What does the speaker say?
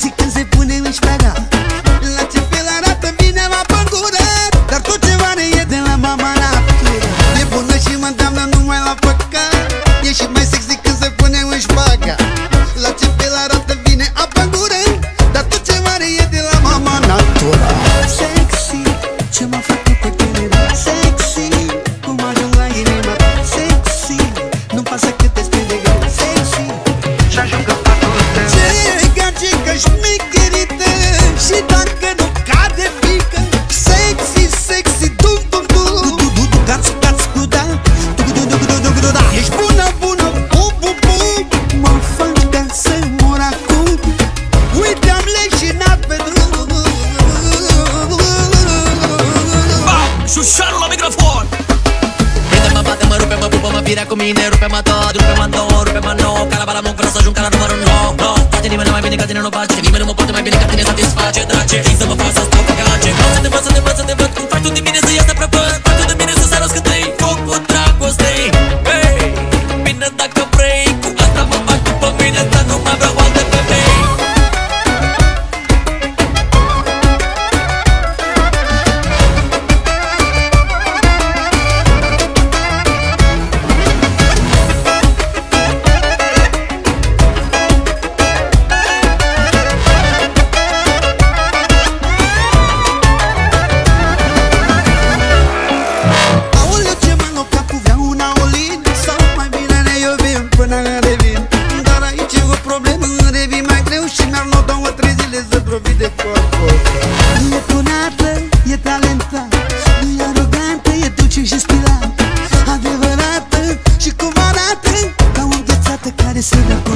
Și mai sexy când se pune în șpaga La ce fel arată bine la păgură Dar tot ce are e de la mama natură E bună și mă îndeamnă numai la păcat. E și mai sexy când se pune în șpaga La ce fel arată bine apa în gură Dar tot ce are e de la mama natură Sexy, ce m-a făcut rupe-mă, pupă-mă, firea cu mine Rupe-mă tot, rupe-mă două, rupe-mă nouă Calabala muncă, vreau să ajung ca la numărul 9 no. Face nimeni mai bine ca tine nu face Nimeni nu mă poate mai bine ca tine satisface Drage, arată Ca